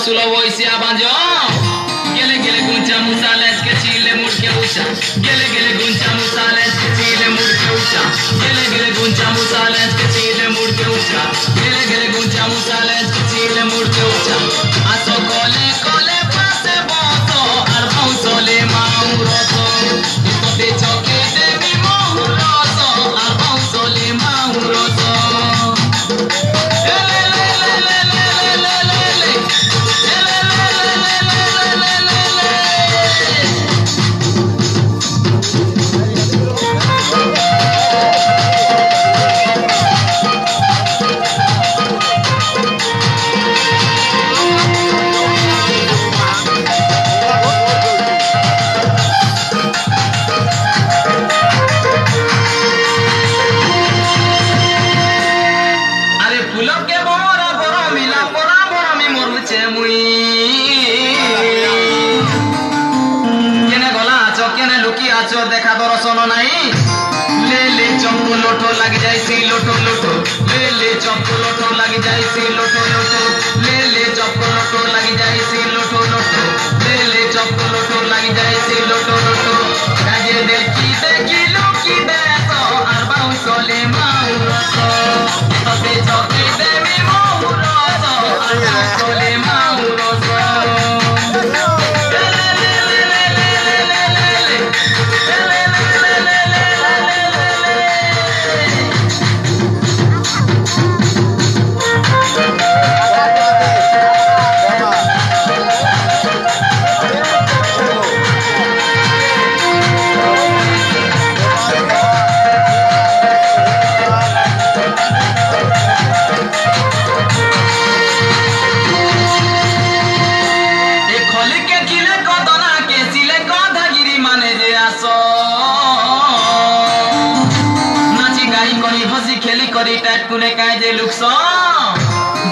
चसुलो वैसिया आबाजो गेले गेले गुंचा मुसा, लेस के चीले मुड़ के उषा गेले गेले गुंचा मुसा, लेस के चीले मुड़ के उषा गेले गेले गुंचा मुसा, लेस के चीले मुड़ के उषा गेले गेले ଶୋନ ନାହିଁ ଲେ ଲେ ଚମ୍ପୁ ଲୋଟ ଲାଗି ଯାଇଛି ଲୋଟ ଲୋଟ ଲେ ଲେ ଚମ୍ପୁ ଲୋଟ ଲାଗି ଯାଇଛି ଲୋଟ ଲୋଟ ଲେ ଲେ आज तूने कहे जे लुकसो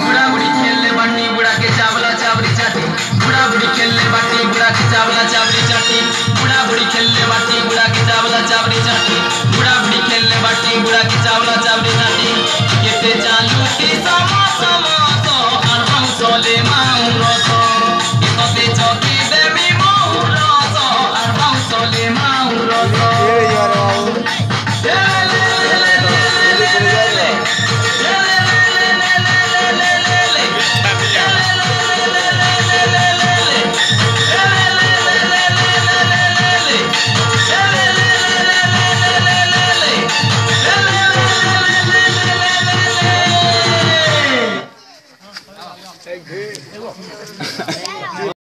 बुढ़ा बुढ़ी खेलने बाटी बुढ़ा के चावला चावरी चाटी। बुढ़ा बुढ़ी खेलने बाटी बुढ़ा के चावला चावरी चाटी। बुढ़ा बुढ़ी खेलने बाटी बुढ़ा के चावला चावरी चाटी। बुढ़ा बुढ़ी खेलने बाटी बुढ़ा के चावला चावरी चाटी। केते चालू की समा